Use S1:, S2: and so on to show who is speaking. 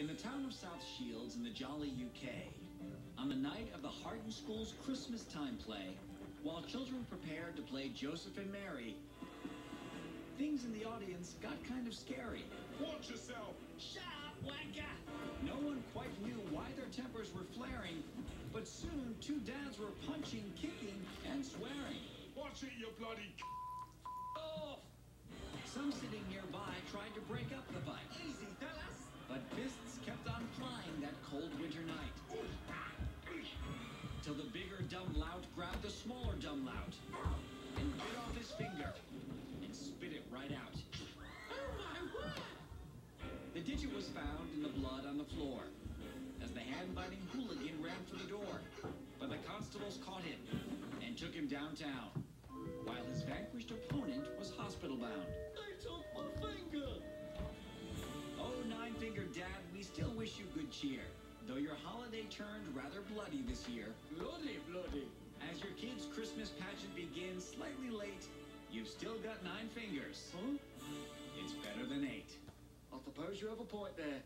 S1: In the town of South Shields in the jolly UK, on the night of the Harden School's Christmas time play, while children prepared to play Joseph and Mary, things in the audience got kind of scary.
S2: Watch yourself!
S1: Shut up, wanker! No one quite knew why their tempers were flaring, but soon two dads were punching, kicking, and swearing.
S2: Watch it, you bloody c-
S1: Oh! Some sitting nearby tried to break cold winter night. Till the bigger dumb lout grabbed the smaller dumb lout and bit off his finger and spit it right out. Oh my word! The digit was found in the blood on the floor as the hand-biting hooligan ran for the door. But the constables caught him and took him downtown while his vanquished opponent was cheer. Though your holiday turned rather bloody this year.
S3: Bloody, bloody.
S1: As your kid's Christmas pageant begins slightly late, you've still got nine fingers.
S3: Huh?
S1: It's better than eight.
S3: I suppose you have a point there.